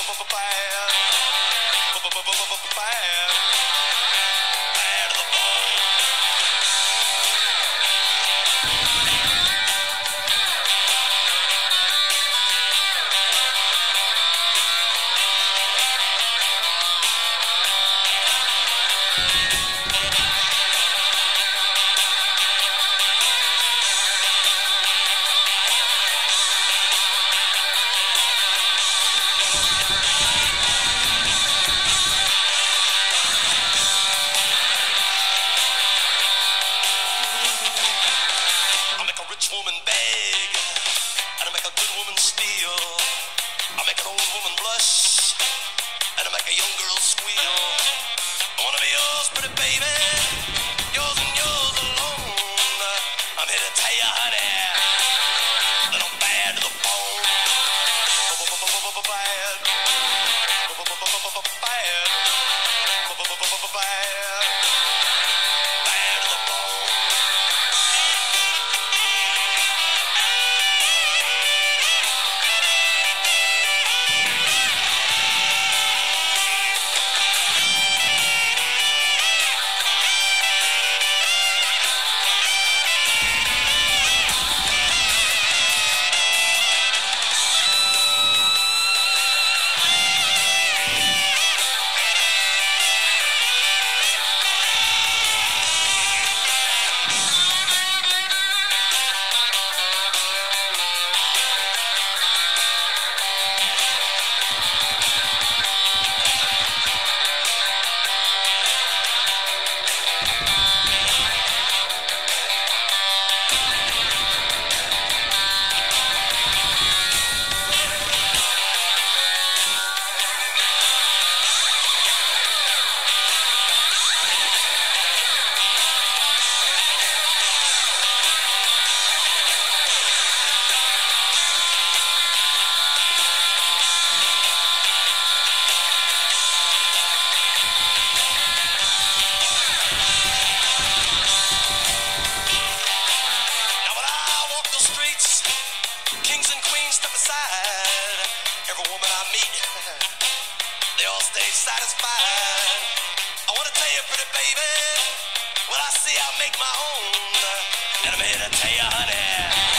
Bye. woman beg, and I make a good woman steal. I make an old woman blush, and I make a young girl squeal. side. Every woman I meet, they all stay satisfied. I wanna tell you, pretty baby, what I see, I make my own. And I'm here to tell you, honey.